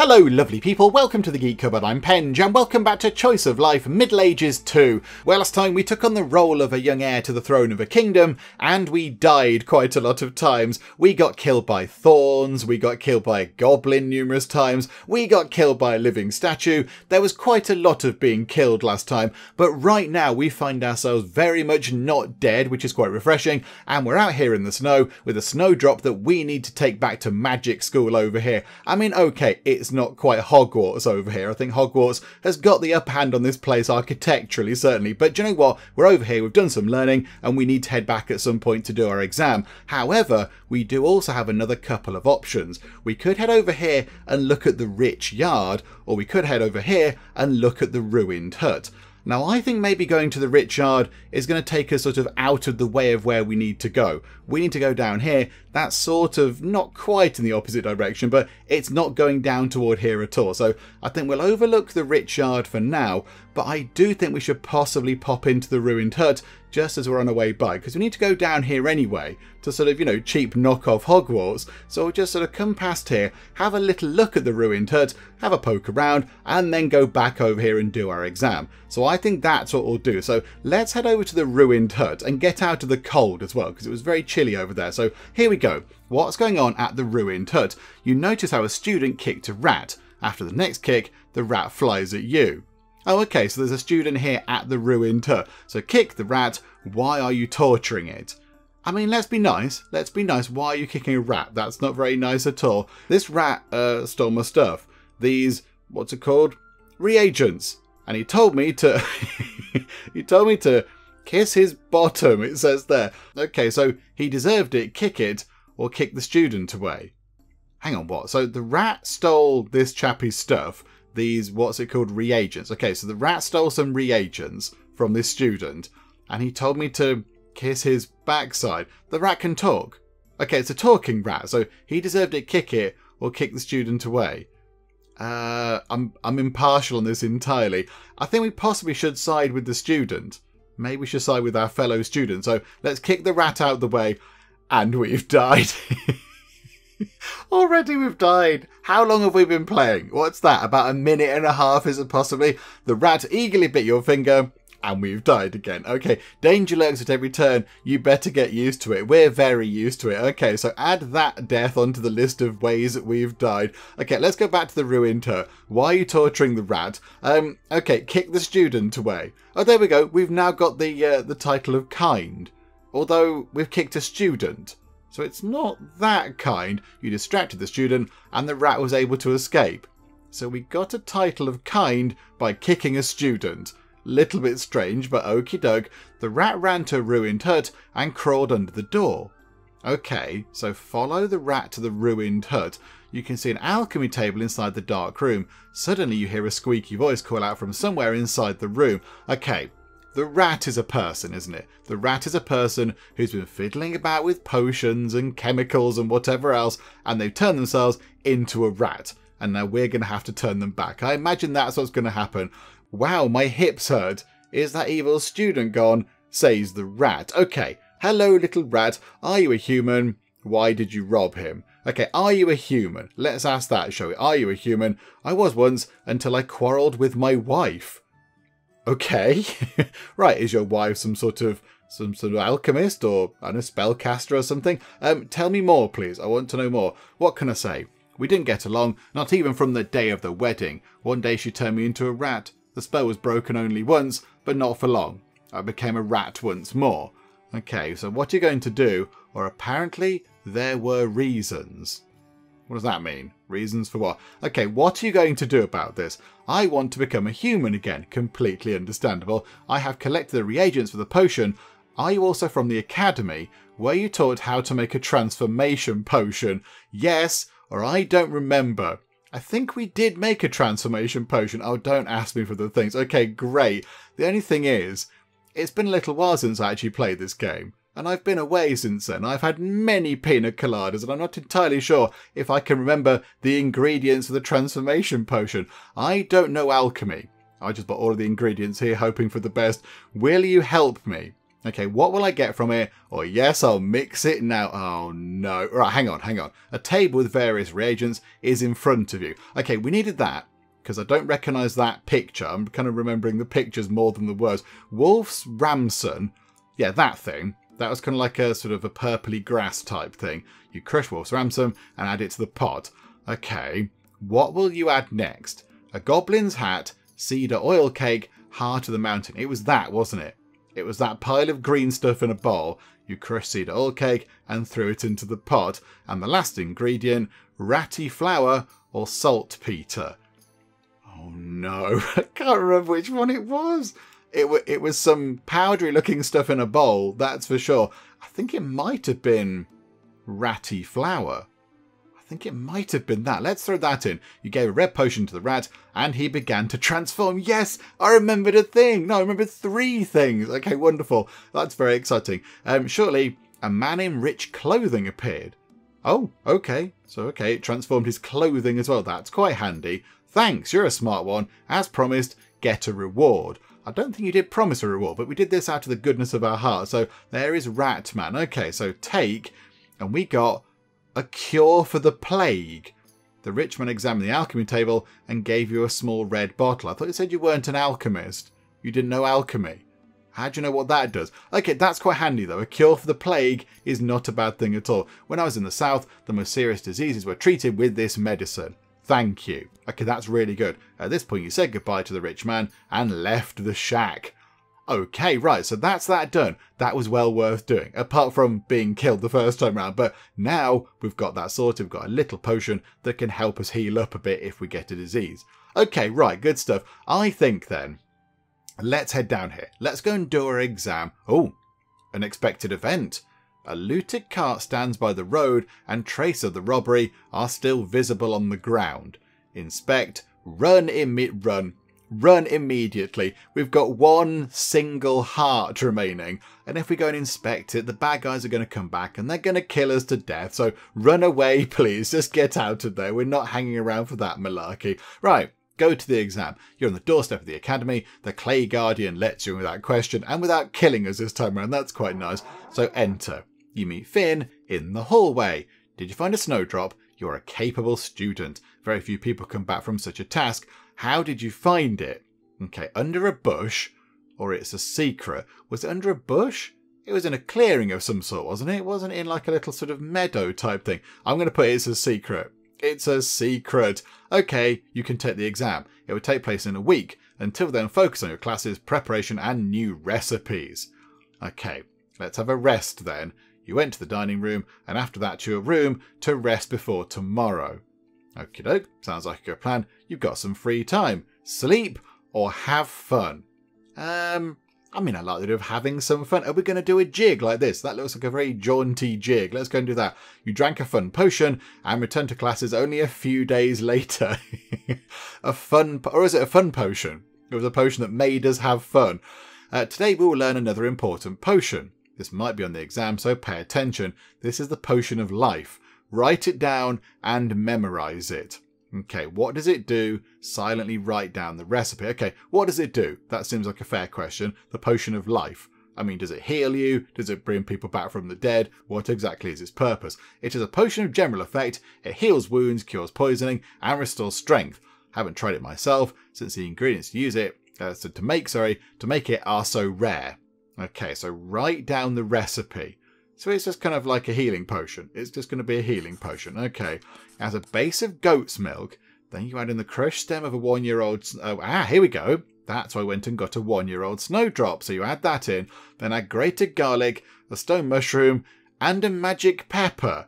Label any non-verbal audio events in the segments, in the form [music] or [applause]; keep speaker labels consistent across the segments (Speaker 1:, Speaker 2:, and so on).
Speaker 1: Hello lovely people, welcome to the Geek Cupboard, I'm Penge, and welcome back to Choice of Life Middle Ages 2, where last time we took on the role of a young heir to the throne of a kingdom, and we died quite a lot of times. We got killed by thorns, we got killed by a goblin numerous times, we got killed by a living statue, there was quite a lot of being killed last time, but right now we find ourselves very much not dead, which is quite refreshing, and we're out here in the snow with a snowdrop that we need to take back to magic school over here. I mean, okay, it's not quite Hogwarts over here. I think Hogwarts has got the upper hand on this place architecturally, certainly. But you know what? We're over here, we've done some learning, and we need to head back at some point to do our exam. However, we do also have another couple of options. We could head over here and look at the rich yard, or we could head over here and look at the ruined hut. Now, I think maybe going to the Richard is going to take us sort of out of the way of where we need to go. We need to go down here. That's sort of not quite in the opposite direction, but it's not going down toward here at all. So I think we'll overlook the Richard for now, but I do think we should possibly pop into the ruined hut just as we're on our way by, because we need to go down here anyway to sort of, you know, cheap knockoff Hogwarts. So we'll just sort of come past here, have a little look at the ruined hut, have a poke around, and then go back over here and do our exam. So I think that's what we'll do. So let's head over to the ruined hut and get out of the cold as well, because it was very chilly over there. So here we go. What's going on at the ruined hut? You notice how a student kicked a rat. After the next kick, the rat flies at you. Oh, okay, so there's a student here at the ruined hut. So kick the rat, why are you torturing it? I mean, let's be nice. Let's be nice. Why are you kicking a rat? That's not very nice at all. This rat uh, stole my stuff. These, what's it called? Reagents. And he told me to... [laughs] he told me to kiss his bottom, it says there. Okay, so he deserved it. Kick it or kick the student away. Hang on, what? So the rat stole this chappie's stuff these, what's it called, reagents. Okay, so the rat stole some reagents from this student, and he told me to kiss his backside. The rat can talk. Okay, it's a talking rat, so he deserved it kick it or kick the student away. Uh, I'm I'm impartial on this entirely. I think we possibly should side with the student. Maybe we should side with our fellow student. So let's kick the rat out of the way, and we've [laughs] died. [laughs] Already we've died. How long have we been playing? What's that? About a minute and a half, is it possibly? The rat eagerly bit your finger, and we've died again. Okay, danger lurks at every turn. You better get used to it. We're very used to it. Okay, so add that death onto the list of ways that we've died. Okay, let's go back to the ruined hut. Why are you torturing the rat? Um, okay, kick the student away. Oh, there we go. We've now got the uh, the title of kind. Although we've kicked a student. So it's not that kind. You distracted the student and the rat was able to escape. So we got a title of kind by kicking a student. Little bit strange, but okie doke. The rat ran to a ruined hut and crawled under the door. Okay, so follow the rat to the ruined hut. You can see an alchemy table inside the dark room. Suddenly you hear a squeaky voice call out from somewhere inside the room. Okay, the rat is a person, isn't it? The rat is a person who's been fiddling about with potions and chemicals and whatever else, and they've turned themselves into a rat. And now we're going to have to turn them back. I imagine that's what's going to happen. Wow, my hips hurt. Is that evil student gone? Says the rat. Okay, hello little rat. Are you a human? Why did you rob him? Okay, are you a human? Let's ask that, shall we? Are you a human? I was once until I quarrelled with my wife. Okay. [laughs] right, is your wife some sort of some sort of alchemist or a spellcaster or something? Um, tell me more, please. I want to know more. What can I say? We didn't get along, not even from the day of the wedding. One day she turned me into a rat. The spell was broken only once, but not for long. I became a rat once more. Okay, so what are you're going to do, or apparently there were reasons. What does that mean? Reasons for what? Okay, what are you going to do about this? I want to become a human again. Completely understandable. I have collected the reagents for the potion. Are you also from the academy? Were you taught how to make a transformation potion? Yes, or I don't remember. I think we did make a transformation potion. Oh, don't ask me for the things. Okay, great. The only thing is, it's been a little while since I actually played this game and I've been away since then. I've had many pina coladas, and I'm not entirely sure if I can remember the ingredients of the transformation potion. I don't know alchemy. I just bought all of the ingredients here, hoping for the best. Will you help me? Okay, what will I get from it? Oh, yes, I'll mix it now. Oh, no. Right, hang on, hang on. A table with various reagents is in front of you. Okay, we needed that because I don't recognise that picture. I'm kind of remembering the pictures more than the words. Wolf's Ramson. Yeah, that thing. That was kind of like a sort of a purpley grass type thing. You crush Wolf's Ransom and add it to the pot. Okay, what will you add next? A goblin's hat, cedar oil cake, heart of the mountain. It was that, wasn't it? It was that pile of green stuff in a bowl. You crushed cedar oil cake and threw it into the pot. And the last ingredient, ratty flour or saltpeter. Oh no, [laughs] I can't remember which one it was. It, it was some powdery looking stuff in a bowl, that's for sure. I think it might have been ratty flour. I think it might have been that. Let's throw that in. You gave a red potion to the rat, and he began to transform. Yes, I remembered a thing. No, I remember three things. Okay, wonderful. That's very exciting. Um, shortly, a man in rich clothing appeared. Oh, okay. So, okay, it transformed his clothing as well. That's quite handy. Thanks, you're a smart one. As promised, get a reward. I don't think you did promise a reward, but we did this out of the goodness of our heart. So there is Ratman. Okay, so take, and we got a cure for the plague. The rich man examined the alchemy table and gave you a small red bottle. I thought you said you weren't an alchemist. You didn't know alchemy. How do you know what that does? Okay, that's quite handy though. A cure for the plague is not a bad thing at all. When I was in the south, the most serious diseases were treated with this medicine. Thank you. Okay, that's really good. At this point, you said goodbye to the rich man and left the shack. Okay, right, so that's that done. That was well worth doing, apart from being killed the first time round. But now we've got that sorted, we've got a little potion that can help us heal up a bit if we get a disease. Okay, right, good stuff. I think then, let's head down here. Let's go and do our exam. Oh, an expected event. A looted cart stands by the road and trace of the robbery are still visible on the ground. Inspect, run imme- run, run immediately. We've got one single heart remaining, and if we go and inspect it, the bad guys are going to come back and they're going to kill us to death. So run away, [laughs] please. Just get out of there. We're not hanging around for that malarkey. Right. Go to the exam. You're on the doorstep of the academy. The Clay Guardian lets you in without question and without killing us this time around. That's quite nice. So enter. You meet Finn in the hallway. Did you find a snowdrop? You're a capable student. Very few people come back from such a task. How did you find it? Okay, under a bush, or it's a secret. Was it under a bush? It was in a clearing of some sort, wasn't it? It wasn't in like a little sort of meadow type thing. I'm going to put it as a secret. It's a secret. Okay, you can take the exam. It will take place in a week. Until then, focus on your classes, preparation, and new recipes. Okay, let's have a rest then. You went to the dining room, and after that to your room to rest before tomorrow. Okie doke, sounds like a good plan. You've got some free time. Sleep or have fun? Um, I mean, I like the idea of having some fun. Are we going to do a jig like this? That looks like a very jaunty jig. Let's go and do that. You drank a fun potion and returned to classes only a few days [laughs] later. a fun, or is it a fun potion? It was a potion that made us have fun. Uh, today we will learn another important potion. This might be on the exam, so pay attention. This is the potion of life. Write it down and memorize it. Okay, what does it do? Silently write down the recipe. Okay, what does it do? That seems like a fair question. The potion of life. I mean, does it heal you? Does it bring people back from the dead? What exactly is its purpose? It is a potion of general effect. It heals wounds, cures poisoning, and restores strength. Haven't tried it myself, since the ingredients to use it, uh, to make, sorry, to make it are so rare. Okay, so write down the recipe. So it's just kind of like a healing potion. It's just going to be a healing potion. Okay. as a base of goat's milk. Then you add in the crushed stem of a one-year-old... Oh, ah, here we go. That's why I went and got a one-year-old snowdrop. So you add that in. Then add grated garlic, a stone mushroom, and a magic pepper.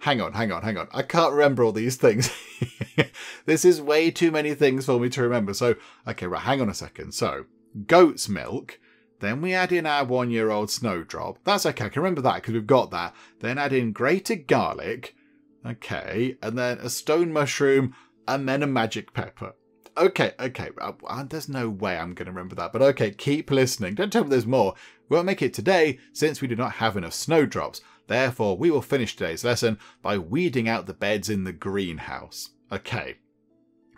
Speaker 1: Hang on, hang on, hang on. I can't remember all these things. [laughs] this is way too many things for me to remember. So, okay, right, hang on a second. So, goat's milk then we add in our one year old snowdrop. That's okay, I can remember that because we've got that. Then add in grated garlic. Okay, and then a stone mushroom and then a magic pepper. Okay, okay, uh, uh, there's no way I'm going to remember that, but okay, keep listening. Don't tell me there's more. We won't make it today since we do not have enough snowdrops. Therefore, we will finish today's lesson by weeding out the beds in the greenhouse. Okay,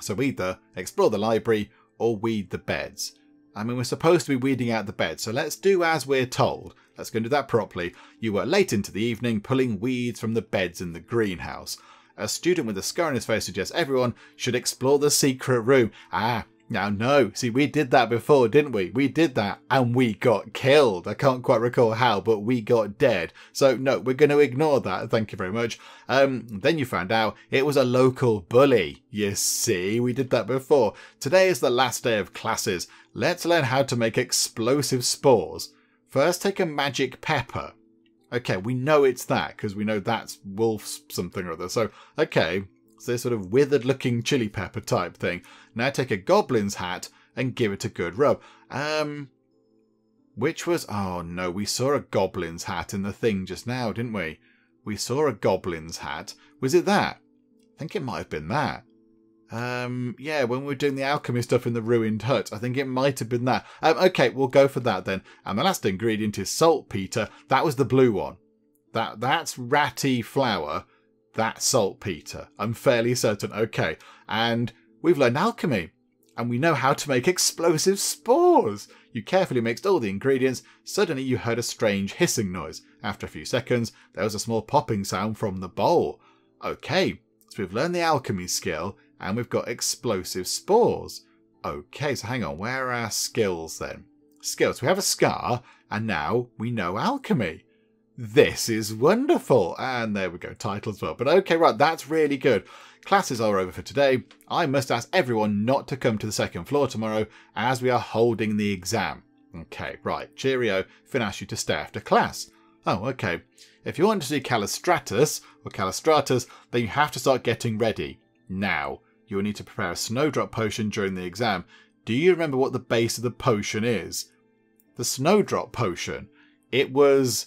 Speaker 1: so either explore the library or weed the beds. I mean, we're supposed to be weeding out the bed, so let's do as we're told. Let's go and do that properly. You were late into the evening pulling weeds from the beds in the greenhouse. A student with a scar on his face suggests everyone should explore the secret room. Ah, now, no. See, we did that before, didn't we? We did that and we got killed. I can't quite recall how, but we got dead. So, no, we're going to ignore that. Thank you very much. Um, then you found out it was a local bully. You see, we did that before. Today is the last day of classes. Let's learn how to make explosive spores. First, take a magic pepper. Okay, we know it's that because we know that's wolf's something or other. So, okay, it's this sort of withered looking chili pepper type thing. Now take a goblin's hat and give it a good rub. Um, which was, oh no, we saw a goblin's hat in the thing just now, didn't we? We saw a goblin's hat. Was it that? I think it might have been that. Um, yeah, when we were doing the alchemy stuff in the ruined hut, I think it might have been that. Um, okay, we'll go for that then. And the last ingredient is saltpeter. That was the blue one. That that's ratty flour that's saltpeter. I'm fairly certain. Okay. And we've learned alchemy. And we know how to make explosive spores. You carefully mixed all the ingredients. Suddenly you heard a strange hissing noise. After a few seconds, there was a small popping sound from the bowl. Okay, so we've learned the alchemy skill and we've got explosive spores. Okay, so hang on, where are our skills then? Skills. We have a scar, and now we know alchemy this is wonderful. And there we go, title as well. But okay, right, that's really good. Classes are over for today. I must ask everyone not to come to the second floor tomorrow as we are holding the exam. Okay, right, cheerio. Finn asked you to stay after class. Oh, okay. If you want to see Callistratus, or Callistratus, then you have to start getting ready. Now, you will need to prepare a snowdrop potion during the exam. Do you remember what the base of the potion is? The snowdrop potion. It was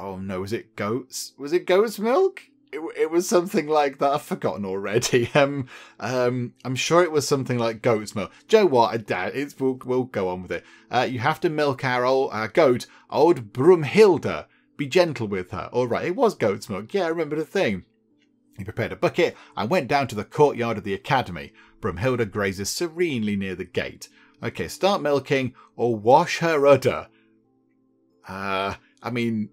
Speaker 1: oh no, was it goats? Was it goat's milk? It, it was something like that. I've forgotten already. [laughs] Um, um, I'm sure it was something like goat's milk. Joe, what? I doubt it. We'll, we'll go on with it. Uh, you have to milk our old our goat, old Brumhilda. Be gentle with her. All right, it was goat's milk. Yeah, I remember the thing. He prepared a bucket and went down to the courtyard of the academy. Brumhilda grazes serenely near the gate. Okay, start milking or wash her udder. Uh, I mean,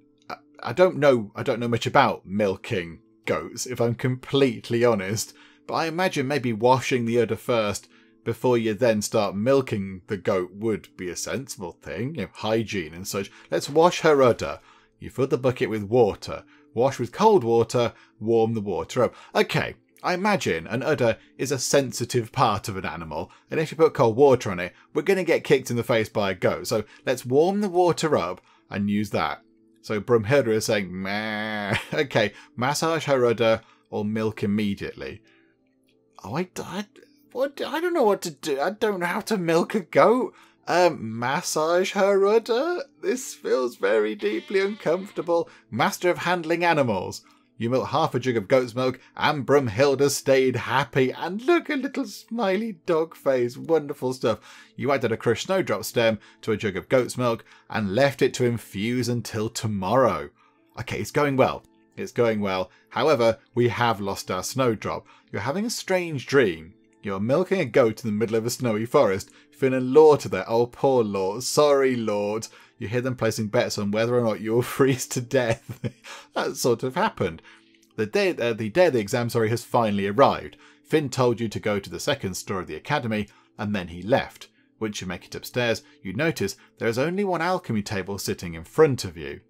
Speaker 1: I don't know I don't know much about milking goats, if I'm completely honest. But I imagine maybe washing the udder first before you then start milking the goat would be a sensible thing, you know, hygiene and such. Let's wash her udder. You fill the bucket with water. Wash with cold water, warm the water up. Okay, I imagine an udder is a sensitive part of an animal, and if you put cold water on it, we're going to get kicked in the face by a goat. So let's warm the water up and use that. So Brumhilda is saying, meh. [laughs] Okay, massage her or milk immediately. Oh, I, I, what, I don't know what to do. I don't know how to milk a goat. Um, massage her? This feels very deeply uncomfortable. Master of handling animals. You milk half a jug of goat's milk, and Brumhilda stayed happy. And look, a little smiley dog face. Wonderful stuff. You added a crushed snowdrop stem to a jug of goat's milk and left it to infuse until tomorrow. Okay, it's going well. It's going well. However, we have lost our snowdrop. You're having a strange dream. You're milking a goat in the middle of a snowy forest. Finn and Lord are there. Oh, poor Lord. Sorry, Lord you hear them placing bets on whether or not you'll [laughs] freeze to death. [laughs] that sort of happened. The day, uh, the day of the exam, sorry, has finally arrived. Finn told you to go to the second story of the academy, and then he left. Once you make it upstairs, you notice there is only one alchemy table sitting in front of you.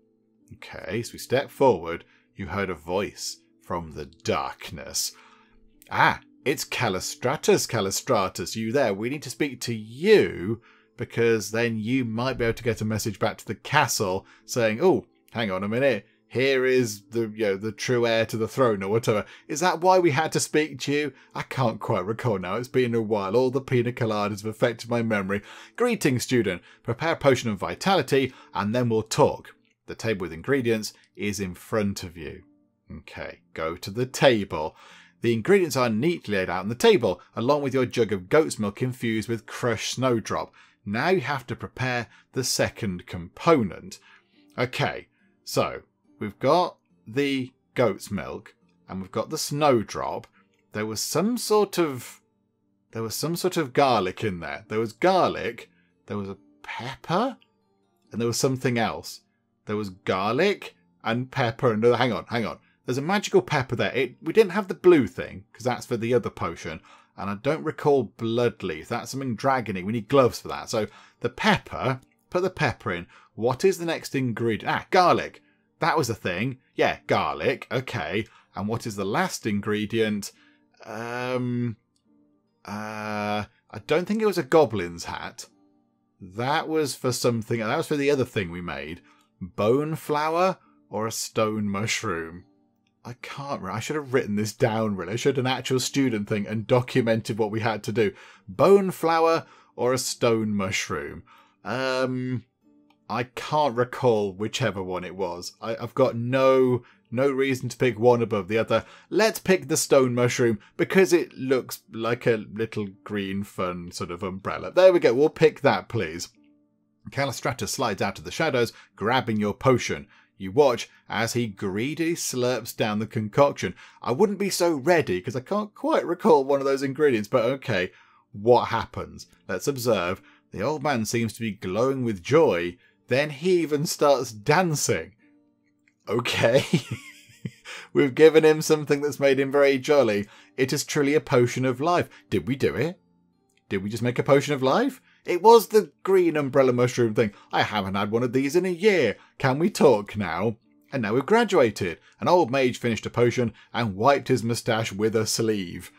Speaker 1: Okay, so we step forward. You heard a voice from the darkness. Ah, it's Callistratus, Callistratus. You there? We need to speak to you because then you might be able to get a message back to the castle saying, "Oh, hang on a minute." Here is the you know the true heir to the throne or whatever. Is that why we had to speak to you? I can't quite recall now. It's been a while. All the pina coladas have affected my memory. Greetings, student. Prepare a potion of vitality, and then we'll talk. The table with ingredients is in front of you. Okay, go to the table. The ingredients are neatly laid out on the table, along with your jug of goat's milk infused with crushed snowdrop. Now you have to prepare the second component. Okay, so we've got the goat's milk and we've got the snowdrop. There was some sort of there was some sort of garlic in there. There was garlic, there was a pepper, and there was something else. There was garlic and pepper and hang on, hang on. There's a magical pepper there. It, we didn't have the blue thing because that's for the other potion, and I don't recall blood leaf. That's something dragony. We need gloves for that. So the pepper, put the pepper in. What is the next ingredient? Ah, garlic. That was a thing. Yeah, garlic. Okay. And what is the last ingredient? Um, uh, I don't think it was a goblin's hat. That was for something. That was for the other thing we made. Bone flour or a stone mushroom. I can't. I should have written this down, really. I should have an actual student thing and documented what we had to do. Bone flour or a stone mushroom. Um, I can't recall whichever one it was. I, I've got no no reason to pick one above the other. Let's pick the stone mushroom because it looks like a little green fun sort of umbrella. There we go. We'll pick that, please. Callistratus slides out of the shadows, grabbing your potion. You watch as he greedily slurps down the concoction. I wouldn't be so ready because I can't quite recall one of those ingredients, but okay, what happens? Let's observe. The old man seems to be glowing with joy. Then he even starts dancing. Okay. [laughs] We've given him something that's made him very jolly. It is truly a potion of life. Did we do it? Did we just make a potion of life? It was the green umbrella mushroom thing. I haven't had one of these in a year. Can we talk now? And now we've graduated. An old mage finished a potion and wiped his moustache with a sleeve.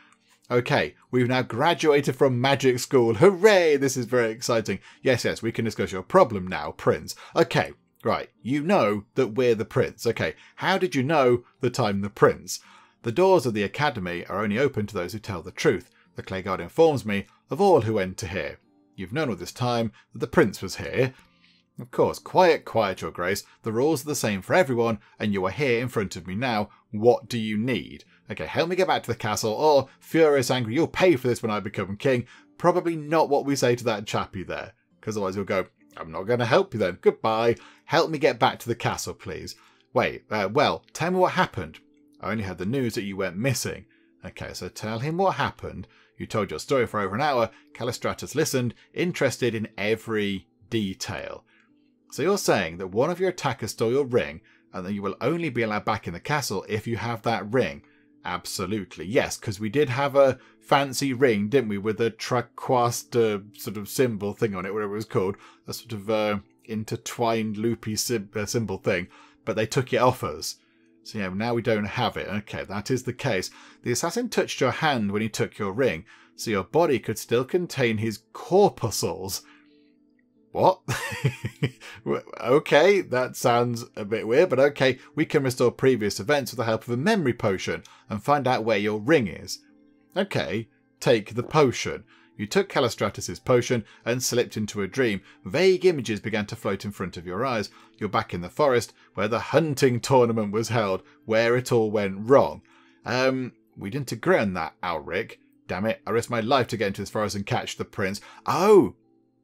Speaker 1: Okay, we've now graduated from magic school. Hooray! This is very exciting. Yes, yes, we can discuss your problem now, Prince. Okay, right. You know that we're the Prince. Okay, how did you know that I'm the Prince? The doors of the Academy are only open to those who tell the truth. The Clay Guard informs me of all who enter here. You've known all this time that the Prince was here. Of course, quiet, quiet, Your Grace. The rules are the same for everyone, and you are here in front of me now. What do you need? Okay, help me get back to the castle, or, furious angry, you'll pay for this when I become king. Probably not what we say to that chappie there, because otherwise he'll go, I'm not going to help you then. Goodbye. Help me get back to the castle, please. Wait, uh, well, tell me what happened. I only had the news that you went missing. Okay, so tell him what happened. You told your story for over an hour. Callistratus listened, interested in every detail. So you're saying that one of your attackers stole your ring, and that you will only be allowed back in the castle if you have that ring. Absolutely, yes, because we did have a fancy ring, didn't we, with a traquaster sort of symbol thing on it, whatever it was called, a sort of uh, intertwined loopy uh, symbol thing, but they took it off us. So yeah, now we don't have it. Okay, that is the case. The assassin touched your hand when he took your ring, so your body could still contain his corpuscles. What? [laughs] okay, that sounds a bit weird, but okay, we can restore previous events with the help of a memory potion and find out where your ring is. Okay, take the potion. You took Callistratus's potion and slipped into a dream. Vague images began to float in front of your eyes. You're back in the forest where the hunting tournament was held, where it all went wrong. Um, we didn't agree on that, Alric. Damn it, I risked my life to get into this forest and catch the prince. Oh!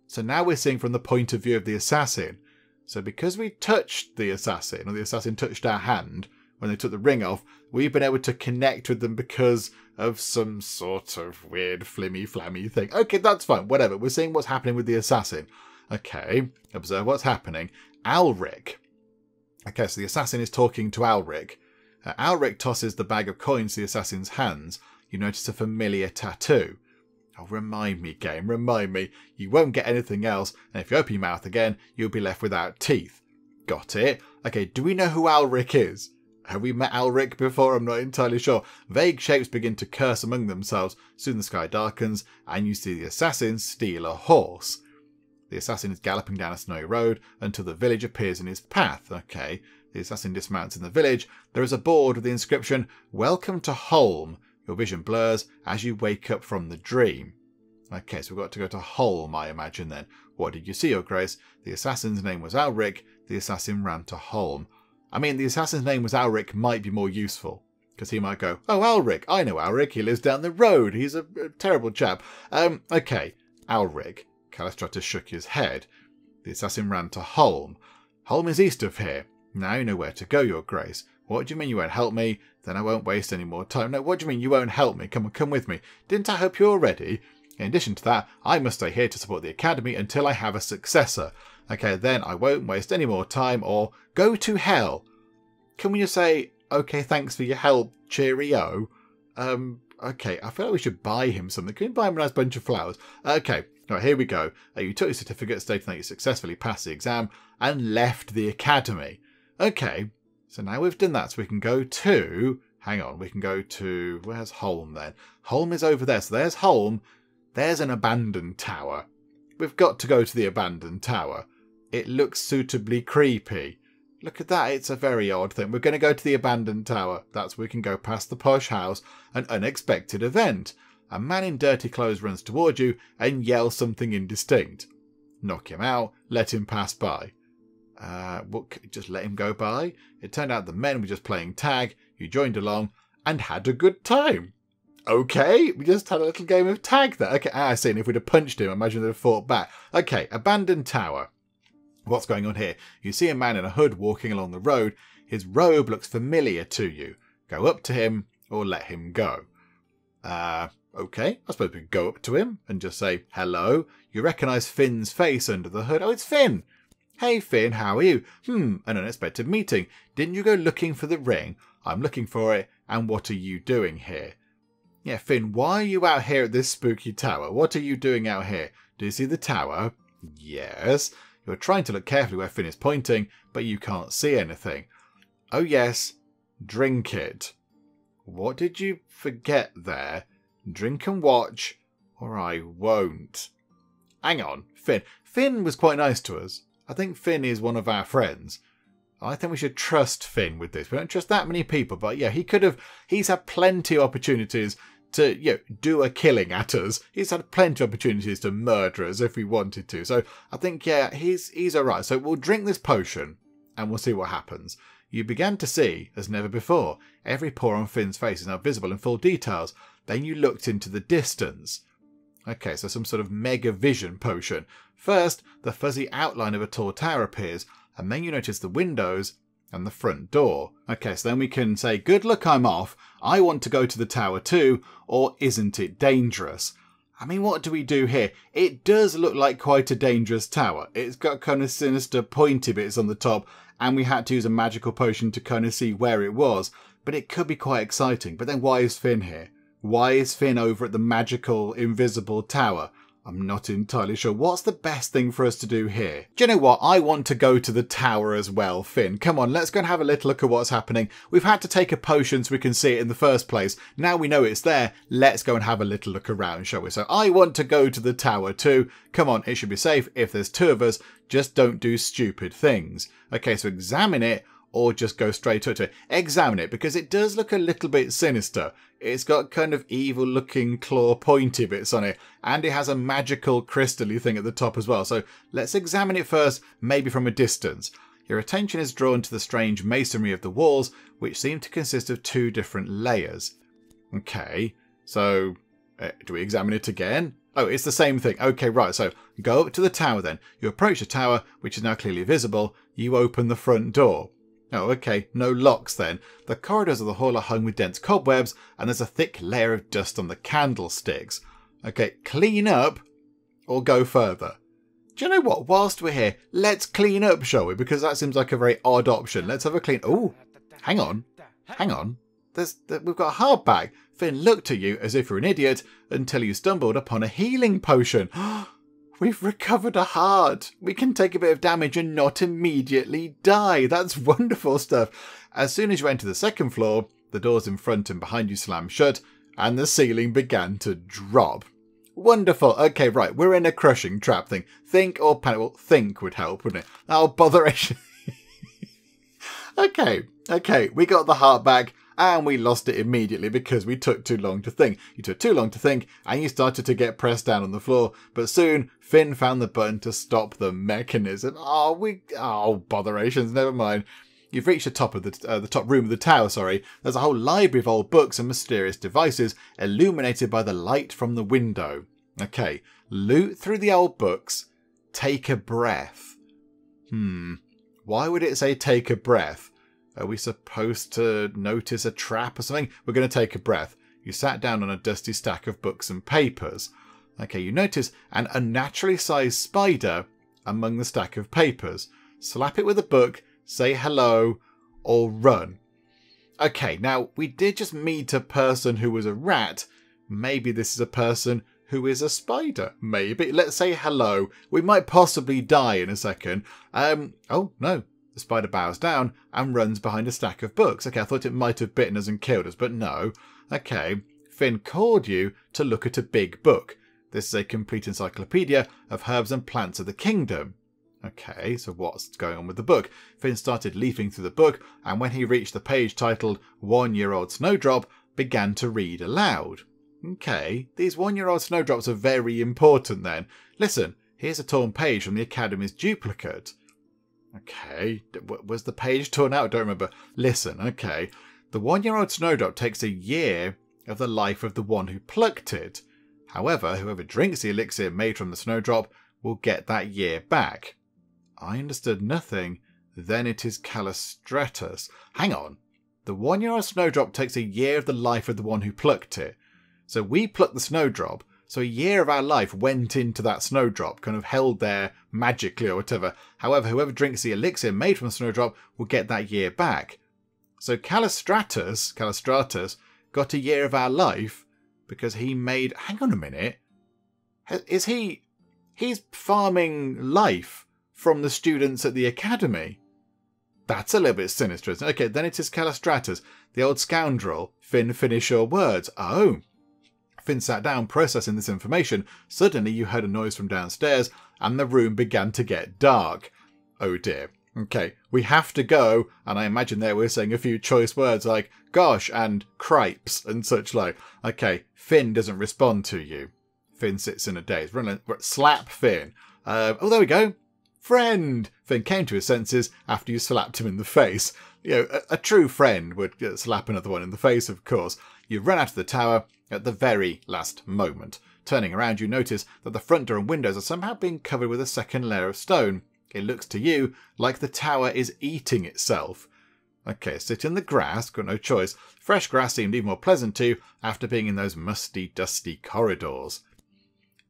Speaker 1: So now we're seeing from the point of view of the assassin. So because we touched the assassin, or the assassin touched our hand when they took the ring off, we've been able to connect with them because of some sort of weird flimmy flammy thing. Okay, that's fine. Whatever. We're seeing what's happening with the assassin. Okay, observe what's happening. Alric. Okay, so the assassin is talking to Alric. Uh, Alric tosses the bag of coins to the assassin's hands. You notice a familiar tattoo. Oh, remind me, game, remind me. You won't get anything else, and if you open your mouth again, you'll be left without teeth. Got it? Okay, do we know who Alric is? Have we met Alric before? I'm not entirely sure. Vague shapes begin to curse among themselves. Soon the sky darkens, and you see the assassin steal a horse. The assassin is galloping down a snowy road until the village appears in his path. Okay, the assassin dismounts in the village. There is a board with the inscription, Welcome to Holm. Your vision blurs as you wake up from the dream. Okay, so we've got to go to Holm, I imagine then. What did you see, Your Grace? The assassin's name was Alric. The assassin ran to Holm. I mean, the assassin's name was Alric might be more useful. Because he might go, oh, Alric, I know Alric, he lives down the road, he's a, a terrible chap. Um, okay, Alric. Callistratus shook his head. The assassin ran to Holm. Holm is east of here. Now you know where to go, your grace. What do you mean you won't help me? Then I won't waste any more time. No, what do you mean you won't help me? Come come with me. Didn't I help you already? In addition to that, I must stay here to support the academy until I have a successor. Okay, then I won't waste any more time or go to hell. Can we just say, okay, thanks for your help, cheerio? Um, okay, I feel like we should buy him something. Can we buy him a nice bunch of flowers? Okay, right, here we go. Uh, you took your certificate stating that you successfully passed the exam and left the academy. Okay, so now we've done that, so we can go to... Hang on, we can go to... Where's Holm then? Holm is over there, so there's Holm. There's an abandoned tower. We've got to go to the abandoned tower. It looks suitably creepy. Look at that, it's a very odd thing. We're going to go to the abandoned tower. That's where we can go past the posh house. An unexpected event. A man in dirty clothes runs toward you and yells something indistinct. Knock him out, let him pass by. Uh, what, just let him go by? It turned out the men were just playing tag, you joined along, and had a good time. Okay, we just had a little game of tag there. Okay, ah, I see. And if we'd have punched him, imagine they'd have fought back. Okay, abandoned tower. What's going on here? You see a man in a hood walking along the road. His robe looks familiar to you. Go up to him or let him go. Uh, okay, I suppose we go up to him and just say, hello. You recognise Finn's face under the hood. Oh, it's Finn. Hey, Finn, how are you? Hmm, an unexpected meeting. Didn't you go looking for the ring? I'm looking for it, and what are you doing here? Yeah, Finn, why are you out here at this spooky tower? What are you doing out here? Do you see the tower? Yes. You're trying to look carefully where Finn is pointing, but you can't see anything. Oh, yes. Drink it. What did you forget there? Drink and watch, or I won't. Hang on, Finn. Finn was quite nice to us. I think Finn is one of our friends. I think we should trust Finn with this. We don't trust that many people, but yeah, he could have. He's had plenty of opportunities to you know, do a killing at us. He's had plenty of opportunities to murder us if he wanted to. So I think yeah, he's he's alright. So we'll drink this potion and we'll see what happens. You began to see, as never before, every pore on Finn's face is now visible in full details. Then you looked into the distance. Okay, so some sort of mega vision potion. First, the fuzzy outline of a tall tower appears, and then you notice the windows and the front door. Okay, so then we can say, good luck, I'm off. I want to go to the tower too, or isn't it dangerous? I mean, what do we do here? It does look like quite a dangerous tower. It's got kind of sinister pointy bits on the top, and we had to use a magical potion to kind of see where it was. But it could be quite exciting. But then why is Finn here? Why is Finn over at the magical invisible tower? I'm not entirely sure. What's the best thing for us to do here? Do you know what? I want to go to the tower as well, Finn. Come on, let's go and have a little look at what's happening. We've had to take a potion so we can see it in the first place. Now we know it's there. Let's go and have a little look around, shall we? So I want to go to the tower too. Come on, it should be safe. If there's two of us, just don't do stupid things. Okay, so examine it or just go straight to it. Examine it because it does look a little bit sinister. It's got kind of evil looking claw pointy bits on it and it has a magical crystally thing at the top as well. So let's examine it first, maybe from a distance. Your attention is drawn to the strange masonry of the walls, which seem to consist of two different layers. Okay, so uh, do we examine it again? Oh, it's the same thing. Okay, right. So go up to the tower then. You approach the tower, which is now clearly visible. You open the front door. Oh, okay, no locks then. The corridors of the hall are hung with dense cobwebs, and there's a thick layer of dust on the candlesticks. Okay, clean up or go further. Do you know what? Whilst we're here, let's clean up, shall we? Because that seems like a very odd option. Let's have a clean. Oh, hang on, hang on. There's, we've got a hard bag. Finn looked at you as if you're an idiot until you stumbled upon a healing potion. [gasps] Oh, We've recovered a heart. We can take a bit of damage and not immediately die. That's [laughs] wonderful stuff. As soon as you enter the second floor, the doors in front and behind you slam shut, and the ceiling began to drop. Wonderful. Okay, right. We're in a crushing trap thing. Think or panic. Well, think would help, wouldn't it? Oh, botheration. [laughs] okay, okay. We got the heart back and we lost it immediately because we took too long to think. You took too long to think, and you started to get pressed down on the floor. But soon, Finn found the button to stop the mechanism. Oh, we, oh, botherations. Never mind. You've reached the top of the uh, the top room of the tower. Sorry, there's a whole library of old books and mysterious devices illuminated by the light from the window. Okay, loot through the old books. Take a breath. Hmm. Why would it say take a breath? Are we supposed to notice a trap or something? We're going to take a breath. You sat down on a dusty stack of books and papers. Okay, you notice an unnaturally sized spider among the stack of papers. Slap it with a book, say hello, or run. Okay, now we did just meet a person who was a rat. Maybe this is a person who is a spider. Maybe. Let's say hello. We might possibly die in a second. Um. Oh, no. The spider bows down and runs behind a stack of books. Okay, I thought it might have bitten us and killed us, but no. Okay. Finn called you to look at a big book. This is a complete encyclopedia of herbs and plants of the kingdom. Okay, so what's going on with the book? Finn started leafing through the book, and when he reached the page titled One Year Old Snowdrop, began to read aloud. Okay, these one year old snowdrops are very important then. Listen, here's a torn page from the Academy's duplicate. Okay, was the page torn out? I don't remember. Listen, okay. The one year old snowdrop takes a year of the life of the one who plucked it. However, whoever drinks the elixir made from the snowdrop will get that year back. I understood nothing. Then it is Callistratus. Hang on. The one year old snowdrop takes a year of the life of the one who plucked it. So we plucked the snowdrop. So a year of our life went into that snowdrop, kind of held there magically or whatever. However, whoever drinks the elixir made from the snowdrop will get that year back. So Callistratus, Callistratus got a year of our life because he made. Hang on a minute. Is he? He's farming life from the students at the academy. That's a little bit sinister, isn't it? Okay, then it is Callistratus, the old scoundrel. Finn, finish your words. Oh, Finn sat down processing this information. Suddenly you heard a noise from downstairs and the room began to get dark. Oh dear. Okay, we have to go, and I imagine they were saying a few choice words like gosh and cripes and such like. Okay, Finn doesn't respond to you. Finn sits in a daze. Run, slap Finn. Uh, oh, there we go. Friend! Finn came to his senses after you slapped him in the face. You know, a, a true friend would uh, slap another one in the face, of course. You run out of the tower at the very last moment. Turning around, you notice that the front door and windows are somehow being covered with a second layer of stone. It looks to you like the tower is eating itself. Okay, sit in the grass, got no choice. Fresh grass seemed even more pleasant too after being in those musty, dusty corridors.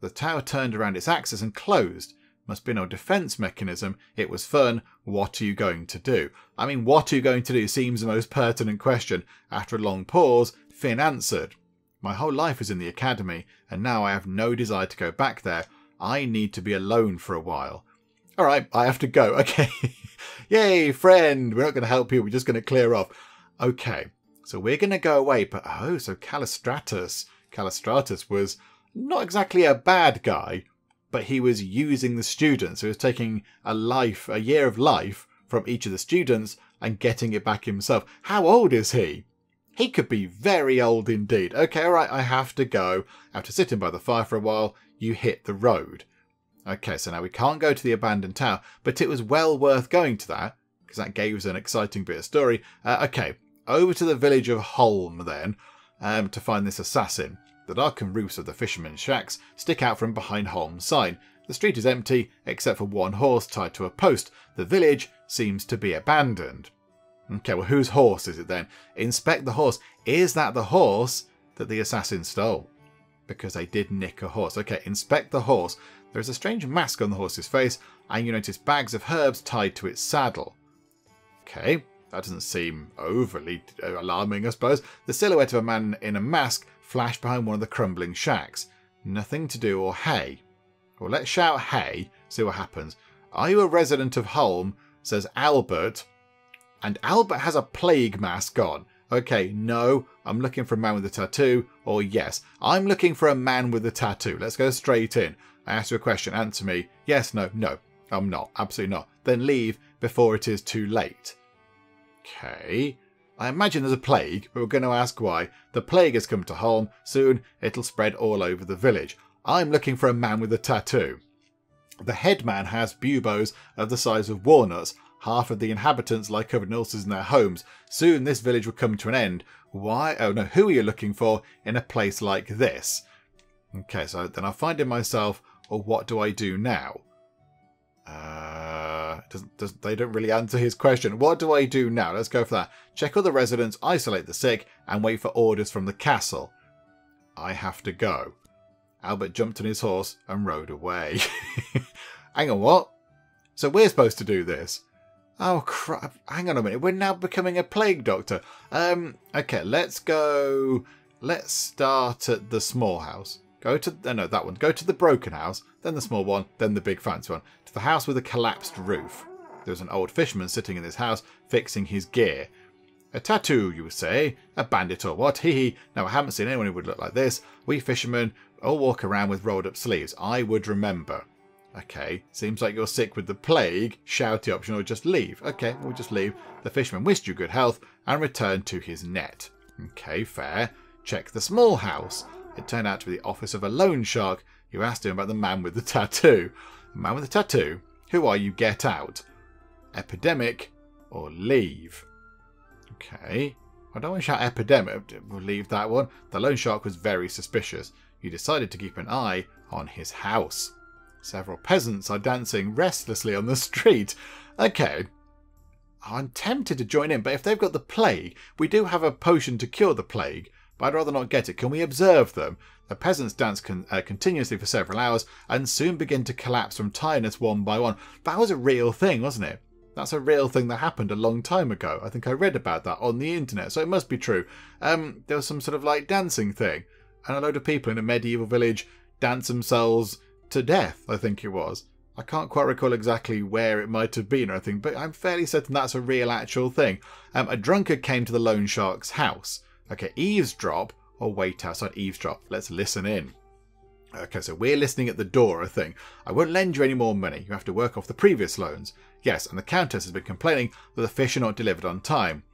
Speaker 1: The tower turned around its axis and closed. Must be no defense mechanism. It was fun. What are you going to do? I mean, what are you going to do seems the most pertinent question. After a long pause, Finn answered. My whole life is in the academy, and now I have no desire to go back there. I need to be alone for a while. All right, I have to go. [laughs] Okay. Yay, friend. We're not going to help you. We're just going to clear off. Okay. So we're going to go away. But oh, so Callistratus. Callistratus was not exactly a bad guy, but he was using the students. So he was taking a life, a year of life from each of the students and getting it back himself. How old is he? He could be very old indeed. Okay, alright, I have to go. After sitting by the fire for a while, you hit the road. Okay, so now we can't go to the abandoned tower, but it was well worth going to that, because that gave us an exciting bit of story. Uh, okay, over to the village of Holm then, um, to find this assassin. The darkened roofs of the fishermen's shacks stick out from behind Holm's sign. The street is empty, except for one horse tied to a post. The village seems to be abandoned. Okay, well, whose horse is it then? Inspect the horse. Is that the horse that the assassin stole? Because they did nick a horse. Okay, inspect the horse. There is a strange mask on the horse's face, and you notice bags of herbs tied to its saddle. Okay, that doesn't seem overly uh, alarming, I suppose. The silhouette of a man in a mask flashed behind one of the crumbling shacks. Nothing to do or hey. Well, let's shout hey, see what happens. Are you a resident of Holm? Says Albert, and Albert has a plague mask on. Okay, no, I'm looking for a man with a tattoo, or yes, I'm looking for a man with a tattoo. Let's go straight in. I ask you a question, answer me. Yes, no, no, I'm not, absolutely not. Then leave before it is too late. Okay. I imagine there's a plague, but we're going to ask why. The plague has come to Holm. Soon it'll spread all over the village. I'm looking for a man with a tattoo. The headman has buboes of the size of walnuts. Half of the inhabitants lie covered in ulcers in their homes. Soon this village will come to an end. Why? Oh no, who are you looking for in a place like this? Okay, so then I'm finding myself, or what do I do now? Uh, doesn't, does, they don't really answer his question. What do I do now? Let's go for that. Check all the residents, isolate the sick, and wait for orders from the castle. I have to go. Albert jumped on his horse and rode away. [laughs] Hang on, what? So we're supposed to do this? Oh crap! Hang on a minute. We're now becoming a plague doctor. Um. Okay, let's go. Let's start at the small house. Go to no, no, that one. Go to the broken house, then the small one, then the big fancy one. To the house with a collapsed roof. There's an old fisherman sitting in this house fixing his gear. A tattoo, you say? A bandit or what? Hee hee. Now, I haven't seen anyone who would look like this. We fishermen all walk around with rolled up sleeves. I would remember. Okay, seems like you're sick with the plague. Shout the option or just leave. Okay, we'll just leave. The fisherman wished you good health and returned to his net. Okay, fair. Check the small house. It turned out to be the office of a loan shark. You asked him about the man with the tattoo. The Man with the tattoo? Who are you? Get out. Epidemic or leave? Okay. I don't want to shout epidemic. We'll leave that one. The loan shark was very suspicious. You decided to keep an eye on his house. Several peasants are dancing restlessly on the street. Okay. I'm tempted to join in, but if they've got the plague, we do have a potion to cure the plague, but I'd rather not get it. Can we observe them? The peasants dance con- uh, continuously for several hours and soon begin to collapse from tiredness one by one. That was a real thing, wasn't it? That's a real thing that happened a long time ago. I think I read about that on the internet, so it must be true. Um, there was some sort of like dancing thing, and a load of people in a medieval village dance themselves to death, I think it was. I can't quite recall exactly where it might have been or anything, but I'm fairly certain that's a real actual thing. Um, a drunkard came to the loan shark's house. Okay, eavesdrop or wait outside eavesdrop. Let's listen in. Okay, so we're listening at the door, I think. I won't lend you any more money. You have to work off the previous loans. Yes, and the Countess has been complaining that the fish are not delivered on time.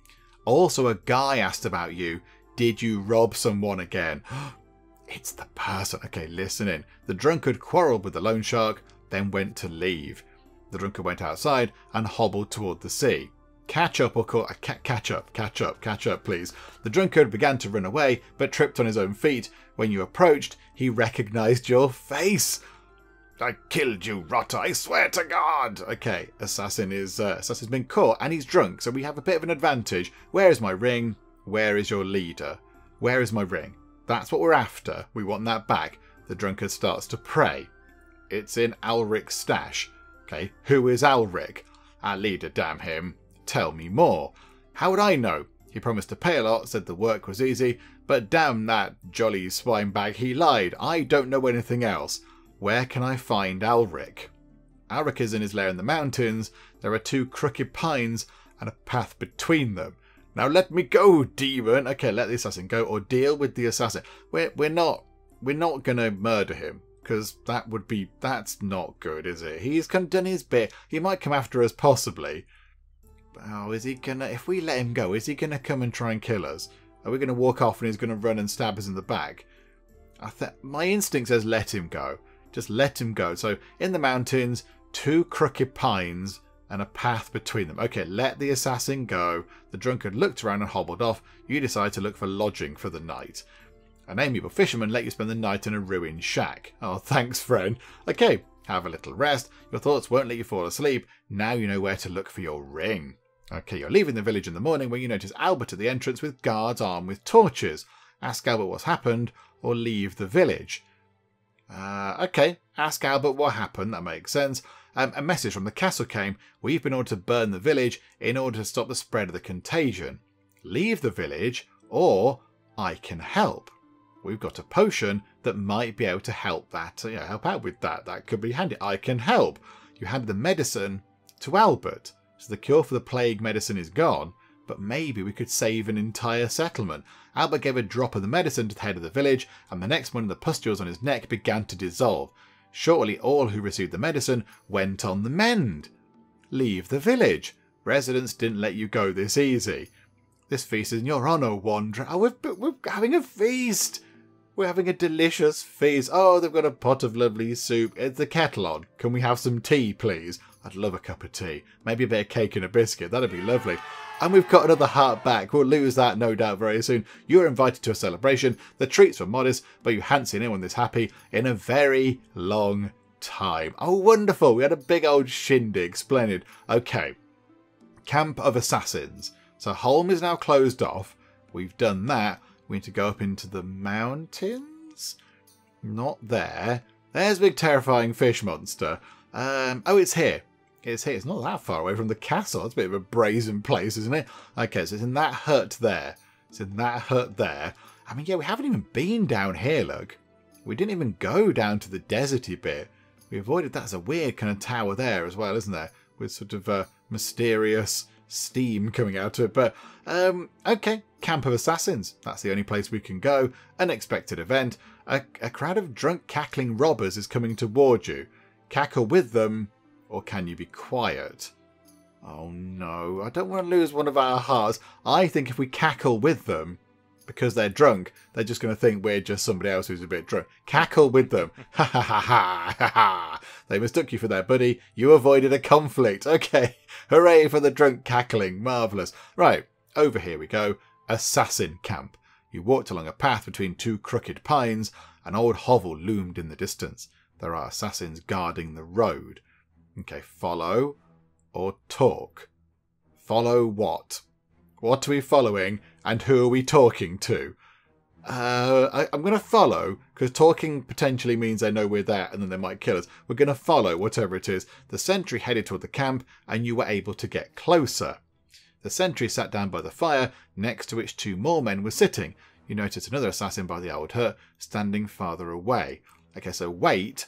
Speaker 1: Also, a guy asked about you. Did you rob someone again? [gasps] it's the person. Okay, listen in. The drunkard quarrelled with the loan shark, then went to leave. The drunkard went outside and hobbled toward the sea. Catch up or call. Ca- catch up, catch up, catch up, please. The drunkard began to run away, but tripped on his own feet. When you approached, he recognized your face. I killed you, Rotter, I swear to God! Okay, Assassin is uh, Assassin's been caught and he's drunk, so we have a bit of an advantage. Where is my ring? Where is your leader? Where is my ring? That's what we're after. We want that back. The drunkard starts to pray. It's in Alric's stash. Okay, who is Alric? Our leader, damn him. Tell me more. How would I know? He promised to pay a lot, said the work was easy, but damn that jolly swine bag, he lied. I don't know anything else. Where can I find Alric? Alric is in his lair in the mountains. There are two crooked pines and a path between them. Now let me go, demon. Okay, let the assassin go, or deal with the assassin. We're we're not we're not gonna murder him because that would be that's not good, is it? He's done his bit. He might come after us, possibly, Oh, is he gonna? If we let him go, is he gonna come and try and kill us? Are we gonna walk off and he's gonna run and stab us in the back? I th- my instinct says let him go. Just let him go. So in the mountains, two crooked pines and a path between them. Okay, let the assassin go. The drunkard looked around and hobbled off. You decide to look for lodging for the night. An amiable fisherman let you spend the night in a ruined shack. Oh, [laughs] thanks, friend. Okay, have a little rest. Your thoughts won't let you fall asleep. Now you know where to look for your ring. Okay, you're leaving the village in the morning when you notice Albert at the entrance with guards armed with torches. Ask Albert what's happened, or leave the village. Uh, okay, ask Albert what happened, that makes sense. Um, a message from the castle came We've been ordered to burn the village in order to stop the spread of the contagion. Leave the village, or I can help. We've got a potion that might be able to help that, you know, help out with that. That could be handy. I can help. You hand the medicine to Albert. So the cure for the plague medicine is gone, but maybe we could save an entire settlement. Albert gave a drop of the medicine to the head of the village, and the next morning the pustules on his neck began to dissolve. Shortly, all who received the medicine went on the mend. Leave the village. Residents didn't let you go this easy. This feast is in your honour, Wanderer. Oh, we're, we're having a feast. We're having a delicious feast. Oh, they've got a pot of lovely soup. It's the kettle on. Can we have some tea, please? I'd love a cup of tea. Maybe a bit of cake and a biscuit. That'd be lovely. And we've got another heart back. We'll lose that, no doubt, very soon. You're invited to a celebration. The treats were modest, but you hadn't seen anyone this happy in a very long time. Oh, wonderful. We had a big old shindig. Splendid. Okay. Camp of Assassins. So Holm is now closed off. We've done that. We need to go up into the mountains. Not there. There's a big terrifying fish monster. Um, oh, it's here. It's here. It's not that far away from the castle. It's a bit of a brazen place, isn't it? Okay, so it's in that hut there. It's in that hut there. I mean, yeah, we haven't even been down here, look. We didn't even go down to the deserty bit. We avoided that. There's a weird kind of tower there as well, isn't there? With sort of a mysterious steam coming out of it. But, um, okay, Camp of Assassins. That's the only place we can go. Unexpected event. A, a crowd of drunk, cackling robbers is coming toward you. Cackle with them, or can you be quiet? Oh no, I don't want to lose one of our hearts. I think if we cackle with them, because they're drunk, they're just going to think we're just somebody else who's a bit drunk. Cackle with them. [laughs] Ha ha ha ha ha ha. They mistook you for their buddy. You avoided a conflict. [laughs] Okay. Hooray for the drunk cackling. Marvellous. Right. Over here we go. Assassin camp. You walked along a path between two crooked pines. An old hovel loomed in the distance. There are assassins guarding the road. Okay, follow or talk? Follow what? What are we following and who are we talking to? Uh, I, I'm going to follow because talking potentially means they know we're there and then they might kill us. We're going to follow whatever it is. The sentry headed toward the camp and you were able to get closer. The sentry sat down by the fire next to which two more men were sitting. You notice another assassin by the old hut standing farther away. Okay, so wait,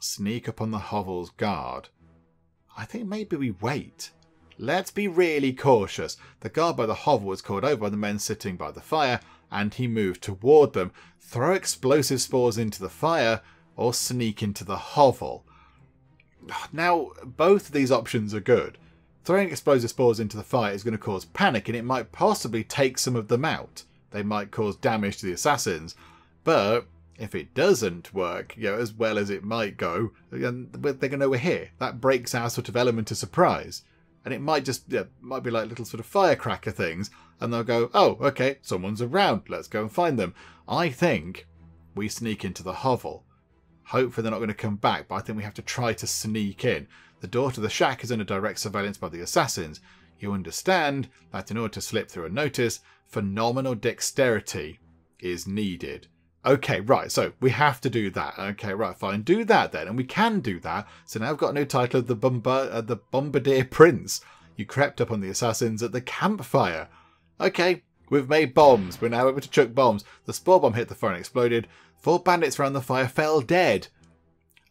Speaker 1: sneak up on the hovel's guard. I think maybe we wait. Let's be really cautious. The guard by the hovel was called over by the men sitting by the fire, and he moved toward them. Throw explosive spores into the fire, or sneak into the hovel. Now, both of these options are good. Throwing explosive spores into the fire is going to cause panic, and it might possibly take some of them out. They might cause damage to the assassins, but if it doesn't work, you know, as well as it might go, then they're going to know we're here. That breaks our sort of element of surprise. And it might just, yeah, might be like little sort of firecracker things, and they'll go, oh, okay, someone's around, let's go and find them. I think we sneak into the hovel. Hopefully they're not going to come back, but I think we have to try to sneak in. The door to the shack is under direct surveillance by the assassins. You understand that in order to slip through unnoticed, phenomenal dexterity is needed. Okay, right, so we have to do that. Okay, right, fine. Do that then, and we can do that. So now I've got a new title of the, Bomba- uh, the Bombardier Prince. You crept up on the assassins at the campfire. Okay, we've made bombs. We're now able to chuck bombs. The spore bomb hit the fire and exploded. Four bandits around the fire fell dead.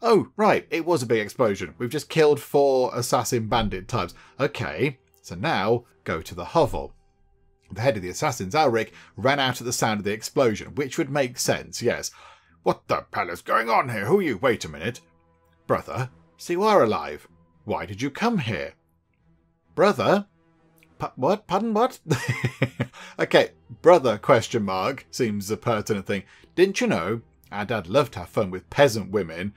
Speaker 1: Oh, right, it was a big explosion. We've just killed four assassin bandit types. Okay, so now go to the hovel. The head of the assassins, Alric, ran out at the sound of the explosion, which would make sense, yes. What the hell is going on here? Who are you? Wait a minute. Brother, so you are alive. Why did you come here? Brother? P- what? Pardon what? [laughs] okay, brother, question mark, seems a pertinent thing. Didn't you know our dad loved to have fun with peasant women?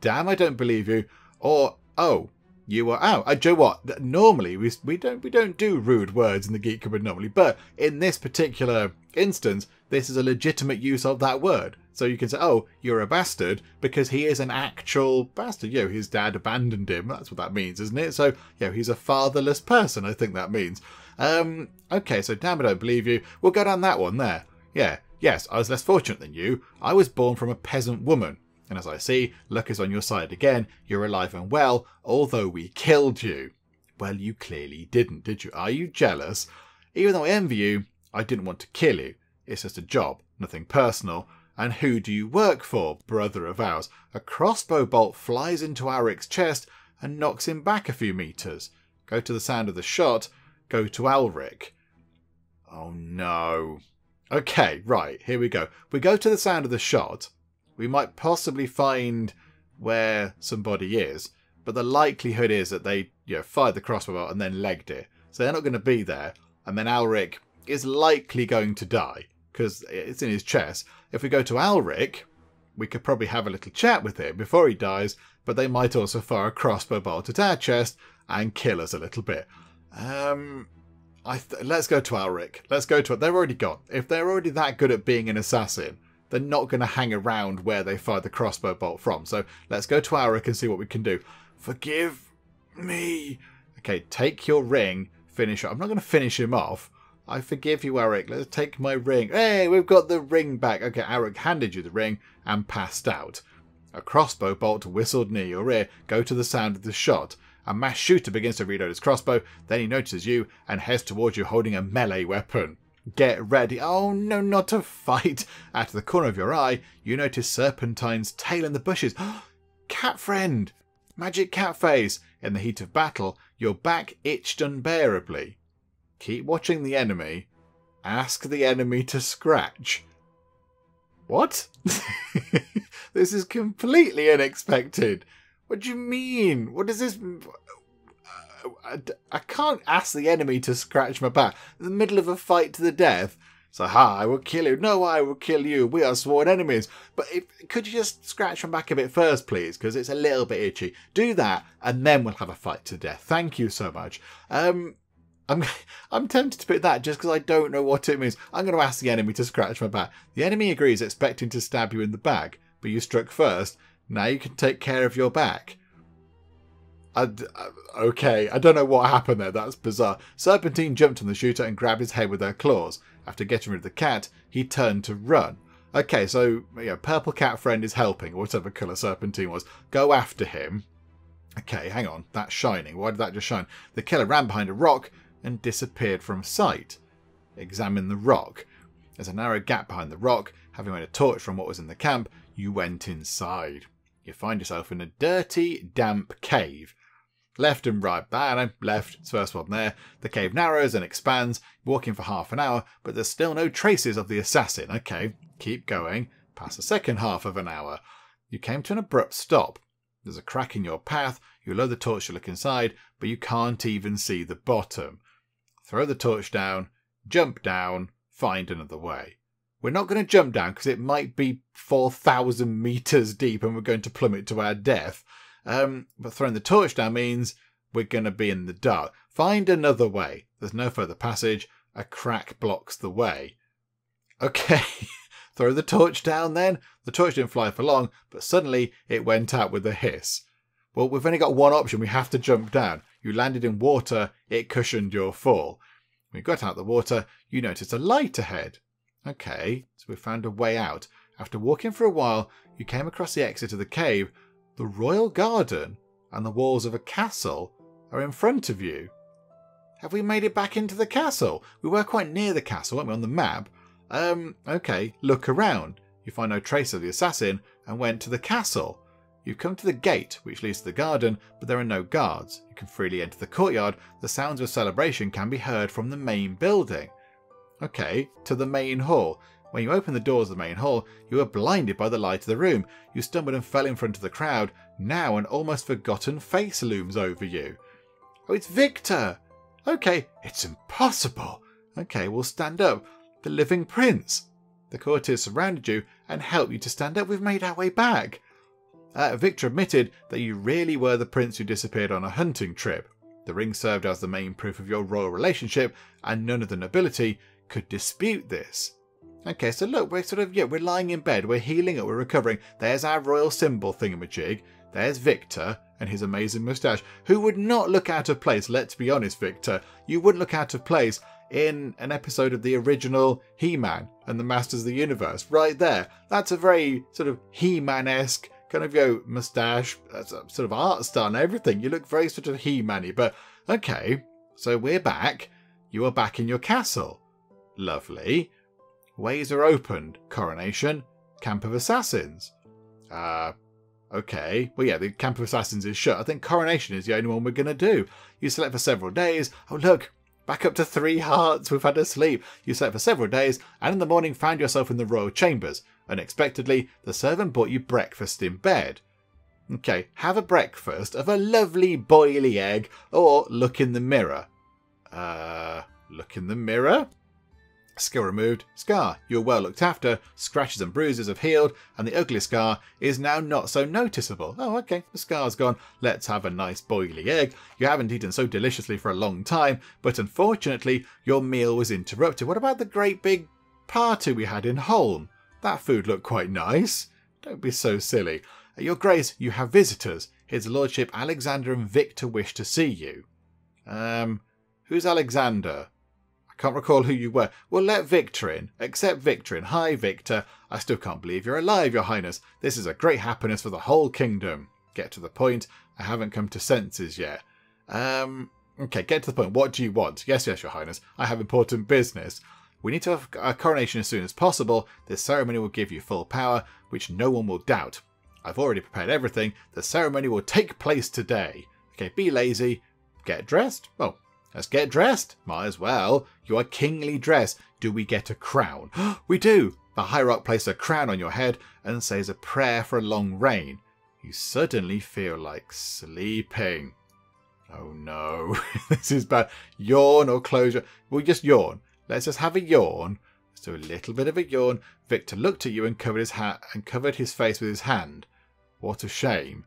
Speaker 1: Damn, I don't believe you. Or, oh, you are out. Uh, Joe, what? Normally we we don't we don't do rude words in the Geek Cupboard normally, but in this particular instance, this is a legitimate use of that word. So you can say, "Oh, you're a bastard," because he is an actual bastard. You know, his dad abandoned him. That's what that means, isn't it? So, you know, he's a fatherless person. I think that means. Um, okay, so damn it, I don't believe you. We'll go down that one there. Yeah, yes, I was less fortunate than you. I was born from a peasant woman. And as I see, luck is on your side again. You're alive and well, although we killed you. Well, you clearly didn't, did you? Are you jealous? Even though I envy you, I didn't want to kill you. It's just a job, nothing personal. And who do you work for, brother of ours? A crossbow bolt flies into Alric's chest and knocks him back a few meters. Go to the sound of the shot, go to Alric. Oh no. Okay, right, here we go. We go to the sound of the shot, we might possibly find where somebody is, but the likelihood is that they you know, fired the crossbow and then legged it. So they're not going to be there. And then Alric is likely going to die because it's in his chest. If we go to Alric, we could probably have a little chat with him before he dies, but they might also fire a crossbow bolt at our chest and kill us a little bit. Um, I th- let's go to Alric. Let's go to it. They're already gone. If they're already that good at being an assassin, they're not going to hang around where they fired the crossbow bolt from. So let's go to Alric and see what we can do. Forgive me. Okay, take your ring, finish. I'm not going to finish him off. I forgive you, Alric. Let's take my ring. Hey, we've got the ring back. Okay, Alric handed you the ring and passed out. A crossbow bolt whistled near your ear. Go to the sound of the shot. A mass shooter begins to reload his crossbow. Then he notices you and heads towards you holding a melee weapon. Get ready. Oh no, not a fight. [laughs] Out of the corner of your eye, you notice Serpentine's tail in the bushes. [gasps] cat friend! Magic cat face! In the heat of battle, your back itched unbearably. Keep watching the enemy. Ask the enemy to scratch. What? [laughs] this is completely unexpected. What do you mean? What does this... I can't ask the enemy to scratch my back in the middle of a fight to the death. So, ha, I will kill you. No, I will kill you. We are sworn enemies. But if, could you just scratch my back a bit first, please? Because it's a little bit itchy. Do that, and then we'll have a fight to death. Thank you so much. Um, I'm [laughs] I'm tempted to put that just because I don't know what it means. I'm going to ask the enemy to scratch my back. The enemy agrees, expecting to stab you in the back, but you struck first. Now you can take care of your back. I, uh, okay, I don't know what happened there. That's bizarre. Serpentine jumped on the shooter and grabbed his head with her claws. After getting rid of the cat, he turned to run. Okay, so you know, purple cat friend is helping, whatever colour Serpentine was. Go after him. Okay, hang on. That's shining. Why did that just shine? The killer ran behind a rock and disappeared from sight. Examine the rock. There's a narrow gap behind the rock. Having made a torch from what was in the camp, you went inside. You find yourself in a dirty, damp cave. Left and right, there, left, it's first one there. The cave narrows and expands, walking for half an hour, but there's still no traces of the assassin. Okay, keep going. Pass the second half of an hour. You came to an abrupt stop. There's a crack in your path. You load the torch to look inside, but you can't even see the bottom. Throw the torch down, jump down, find another way. We're not going to jump down because it might be 4,000 meters deep and we're going to plummet to our death. Um, but throwing the torch down means we're going to be in the dark. Find another way. There's no further passage. A crack blocks the way. Okay, [laughs] throw the torch down then. The torch didn't fly for long, but suddenly it went out with a hiss. Well, we've only got one option. We have to jump down. You landed in water. It cushioned your fall. When you got out of the water, you noticed a light ahead. Okay, so we found a way out. After walking for a while, you came across the exit of the cave. The royal garden and the walls of a castle are in front of you. Have we made it back into the castle? We were quite near the castle, weren't we, on the map? Um, okay, look around. You find no trace of the assassin and went to the castle. You've come to the gate, which leads to the garden, but there are no guards. You can freely enter the courtyard. The sounds of celebration can be heard from the main building. Okay, to the main hall. When you opened the doors of the main hall, you were blinded by the light of the room. You stumbled and fell in front of the crowd. Now an almost forgotten face looms over you. Oh, it's Victor! Okay, it's impossible. Okay, we'll stand up. The living prince. The courtiers surrounded you and helped you to stand up. We've made our way back. Uh, Victor admitted that you really were the prince who disappeared on a hunting trip. The ring served as the main proof of your royal relationship, and none of the nobility could dispute this. Okay, so look, we're sort of, yeah, we're lying in bed, we're healing up, we're recovering. There's our royal symbol thingamajig. There's Victor and his amazing moustache, who would not look out of place, let's be honest, Victor. You wouldn't look out of place in an episode of the original He Man and the Masters of the Universe, right there. That's a very sort of He Man esque kind of your moustache, sort of art style and everything. You look very sort of He-Man-y, but okay, so we're back. You are back in your castle. Lovely. Ways are opened. Coronation. Camp of Assassins. Uh, okay. Well, yeah, the Camp of Assassins is shut. I think Coronation is the only one we're going to do. You select for several days. Oh, look, back up to three [laughs] hearts. We've had a sleep. You slept for several days, and in the morning found yourself in the royal chambers. Unexpectedly, the servant brought you breakfast in bed. Okay, have a breakfast of a lovely boily egg, or look in the mirror. Uh, look in the mirror? Skill removed. Scar. You're well looked after. Scratches and bruises have healed, and the ugly scar is now not so noticeable. Oh, okay. The scar's gone. Let's have a nice boily egg. You haven't eaten so deliciously for a long time, but unfortunately, your meal was interrupted. What about the great big party we had in Holm? That food looked quite nice. Don't be so silly. Your Grace, you have visitors. His Lordship Alexander and Victor wish to see you. Um, who's Alexander? Can't recall who you were. We'll let Victor in. Accept Victor in. Hi, Victor. I still can't believe you're alive, Your Highness. This is a great happiness for the whole kingdom. Get to the point. I haven't come to senses yet. Um, okay, get to the point. What do you want? Yes, yes, Your Highness. I have important business. We need to have a coronation as soon as possible. This ceremony will give you full power, which no one will doubt. I've already prepared everything. The ceremony will take place today. Okay, be lazy. Get dressed? Well, let's get dressed. Might as well. You are kingly dress. Do we get a crown? [gasps] we do. The hierarch places a crown on your head and says a prayer for a long reign. You suddenly feel like sleeping. Oh no, [laughs] this is bad. Yawn or close your... Well, just yawn. Let's just have a yawn. Let's do a little bit of a yawn. Victor looked at you and covered his hat and covered his face with his hand. What a shame.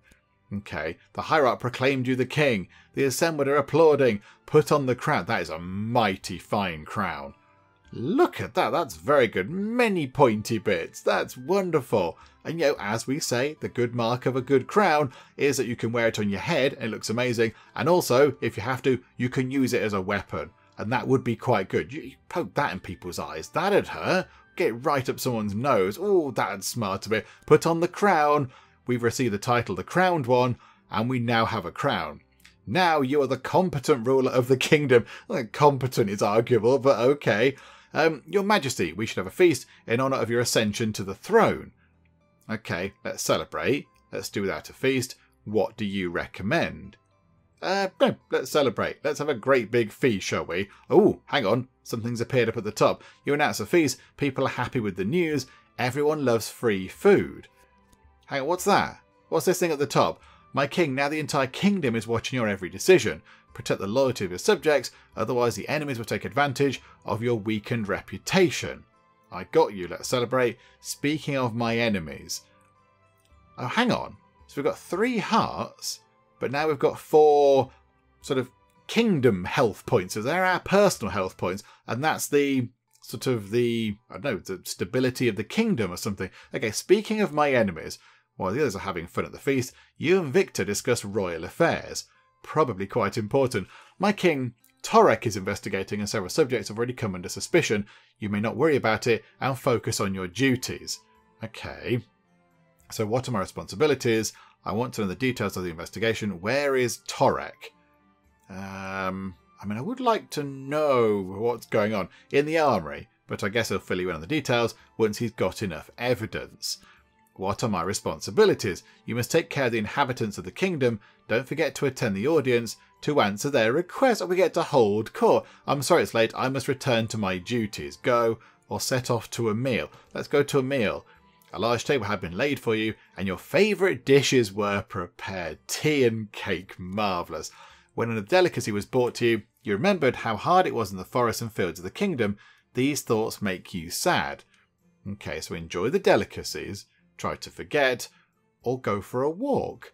Speaker 1: Okay, the hierarch proclaimed you the king. The assembled are applauding. Put on the crown. That is a mighty fine crown. Look at that, that's very good. Many pointy bits. That's wonderful. And you know, as we say, the good mark of a good crown is that you can wear it on your head and it looks amazing. And also, if you have to, you can use it as a weapon. And that would be quite good. You poke that in people's eyes. That'd hurt. Get right up someone's nose. Oh, that'd smart a bit. Put on the crown. We've received the title the crowned one, and we now have a crown. Now you are the competent ruler of the kingdom. Competent is arguable, but okay. Um, Your Majesty, we should have a feast in honour of your ascension to the throne. Okay, let's celebrate. Let's do without a feast. What do you recommend? Uh, no, let's celebrate. Let's have a great big feast, shall we? Oh, hang on. Something's appeared up at the top. You announce a feast. People are happy with the news. Everyone loves free food. What's that? What's this thing at the top? My king, now the entire kingdom is watching your every decision. Protect the loyalty of your subjects, otherwise the enemies will take advantage of your weakened reputation. I got you, let's celebrate. Speaking of my enemies. Oh, hang on. So we've got three hearts, but now we've got four sort of kingdom health points. So they're our personal health points, and that's the sort of the, I don't know, the stability of the kingdom or something. Okay, speaking of my enemies, while the others are having fun at the feast, you and Victor discuss royal affairs probably quite important. My king, Torek, is investigating, and several subjects have already come under suspicion. You may not worry about it and focus on your duties. Okay. So, what are my responsibilities? I want to know the details of the investigation. Where is Torek? Um, I mean, I would like to know what's going on in the armory, but I guess he'll fill you in on the details once he's got enough evidence. What are my responsibilities? You must take care of the inhabitants of the kingdom. Don't forget to attend the audience to answer their requests. Or we get to hold court. I'm sorry it's late. I must return to my duties. Go or set off to a meal. Let's go to a meal. A large table had been laid for you, and your favourite dishes were prepared. Tea and cake, marvellous. When a delicacy was brought to you, you remembered how hard it was in the forests and fields of the kingdom. These thoughts make you sad. Okay, so enjoy the delicacies try to forget, or go for a walk.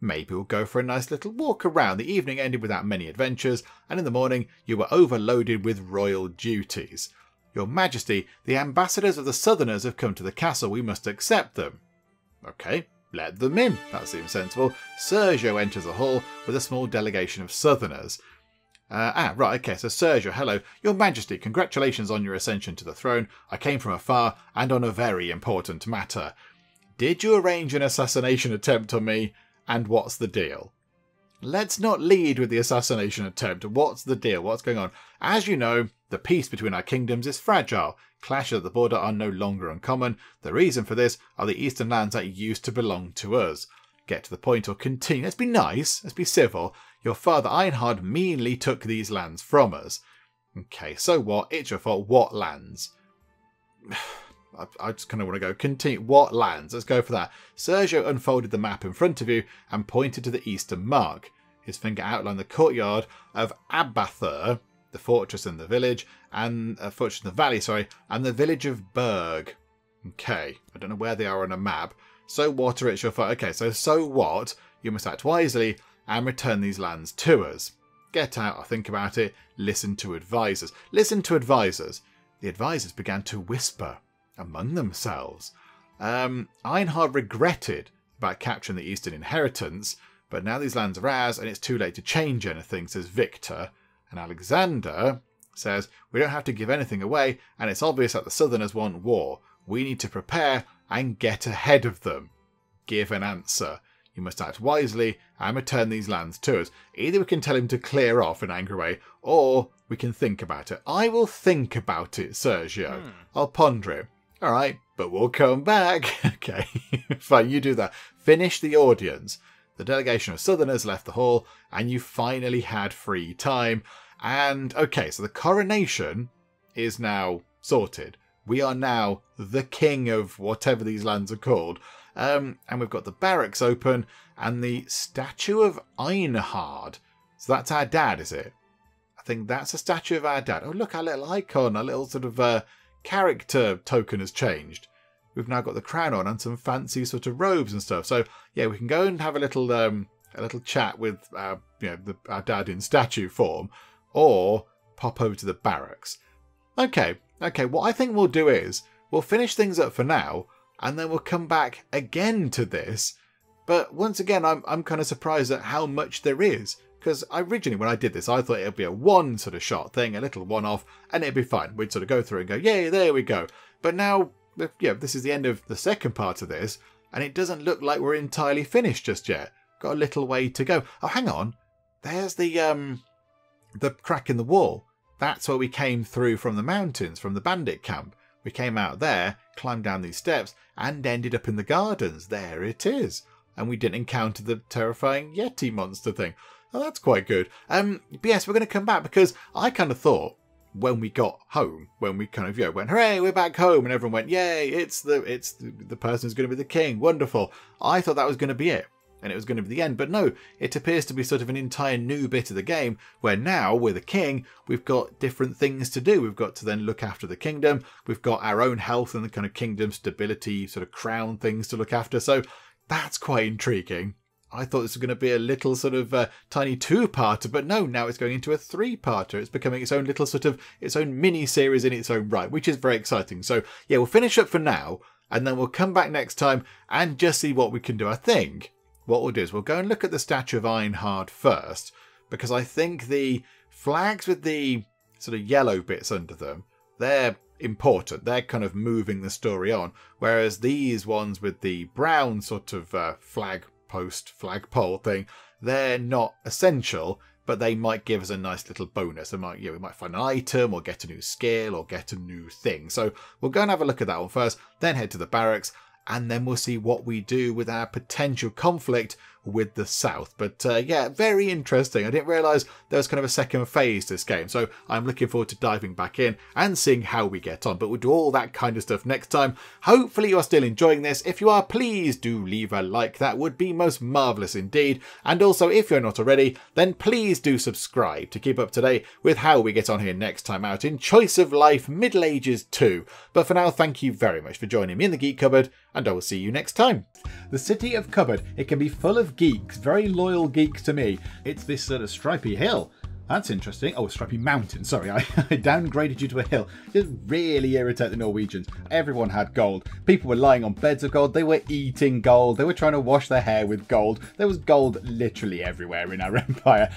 Speaker 1: Maybe we'll go for a nice little walk around. The evening ended without many adventures, and in the morning you were overloaded with royal duties. Your Majesty, the ambassadors of the Southerners have come to the castle. We must accept them. Okay, let them in. That seems sensible. Sergio enters the hall with a small delegation of Southerners. Uh, ah, right, okay, so Sergio, hello. Your Majesty, congratulations on your ascension to the throne. I came from afar and on a very important matter. Did you arrange an assassination attempt on me? And what's the deal? Let's not lead with the assassination attempt. What's the deal? What's going on? As you know, the peace between our kingdoms is fragile. Clashes at the border are no longer uncommon. The reason for this are the eastern lands that used to belong to us. Get to the point or continue. Let's be nice. Let's be civil. Your father Einhard meanly took these lands from us. Okay, so what? It's your fault. What lands? [sighs] I, just kind of want to go, continue. What lands? Let's go for that. Sergio unfolded the map in front of you and pointed to the eastern mark. His finger outlined the courtyard of Abathur, the fortress and the village, and uh, fortress in the valley, sorry, and the village of Berg. Okay, I don't know where they are on a map. So what are it your fault? Okay, so so what? You must act wisely and return these lands to us. Get out, or think about it, listen to advisors. Listen to advisors. The advisors began to whisper among themselves. Um, Einhard regretted about capturing the Eastern Inheritance, but now these lands are ours and it's too late to change anything, says Victor. And Alexander says, We don't have to give anything away, and it's obvious that the Southerners want war. We need to prepare and get ahead of them. Give an answer. You must act wisely and return these lands to us. Either we can tell him to clear off in an angry way, or we can think about it. I will think about it, Sergio. Hmm. I'll ponder it. All right, but we'll come back. [laughs] okay, [laughs] fine, you do that. Finish the audience. The delegation of Southerners left the hall, and you finally had free time. And okay, so the coronation is now sorted. We are now the king of whatever these lands are called. Um, and we've got the barracks open and the statue of Einhard. So that's our dad, is it? I think that's a statue of our dad. Oh, look, our little icon, our little sort of uh, character token has changed. We've now got the crown on and some fancy sort of robes and stuff. So yeah, we can go and have a little um, a little chat with our, you know, the, our dad in statue form, or pop over to the barracks. Okay, okay. What I think we'll do is we'll finish things up for now, and then we'll come back again to this. But once again, I'm I'm kind of surprised at how much there is. Because originally, when I did this, I thought it'd be a one sort of shot thing, a little one off, and it'd be fine. We'd sort of go through and go, yay, there we go. But now, yeah, this is the end of the second part of this, and it doesn't look like we're entirely finished just yet. Got a little way to go. Oh, hang on. There's the um, the crack in the wall. That's where we came through from the mountains, from the bandit camp. We came out there, climbed down these steps, and ended up in the gardens. There it is. And we didn't encounter the terrifying Yeti monster thing. Oh, that's quite good. Um, but yes, we're going to come back because I kind of thought when we got home, when we kind of you know, went, hooray, we're back home, and everyone went, yay, it's the it's the, the person who's going to be the king, wonderful. I thought that was going to be it and it was going to be the end. But no, it appears to be sort of an entire new bit of the game where now, with a king, we've got different things to do. We've got to then look after the kingdom, we've got our own health and the kind of kingdom stability, sort of crown things to look after. So that's quite intriguing. I thought this was going to be a little sort of uh, tiny two-parter, but no, now it's going into a three-parter. It's becoming its own little sort of its own mini-series in its own right, which is very exciting. So yeah, we'll finish up for now, and then we'll come back next time and just see what we can do. I think what we'll do is we'll go and look at the statue of Einhard first, because I think the flags with the sort of yellow bits under them, they're important. They're kind of moving the story on. Whereas these ones with the brown sort of uh, flag post, flagpole thing, they're not essential, but they might give us a nice little bonus. Might, you know, we might find an item or get a new skill or get a new thing. So we'll go and have a look at that one first, then head to the barracks, and then we'll see what we do with our potential conflict with the South. But uh, yeah, very interesting. I didn't realise there was kind of a second phase to this game, so I'm looking forward to diving back in and seeing how we get on. But we'll do all that kind of stuff next time. Hopefully, you are still enjoying this. If you are, please do leave a like. That would be most marvellous indeed. And also, if you're not already, then please do subscribe to keep up to date with how we get on here next time out in Choice of Life Middle Ages 2. But for now, thank you very much for joining me in the Geek Cupboard, and I will see you next time. The city of Cupboard, it can be full of geeks, very loyal geeks to me. It's this sort of stripy hill. That's interesting. Oh, a Stripy Mountain. Sorry, [laughs] I, I, downgraded you to a hill. Just really irritate the Norwegians. Everyone had gold. People were lying on beds of gold. They were eating gold. They were trying to wash their hair with gold. There was gold literally everywhere in our [laughs] empire.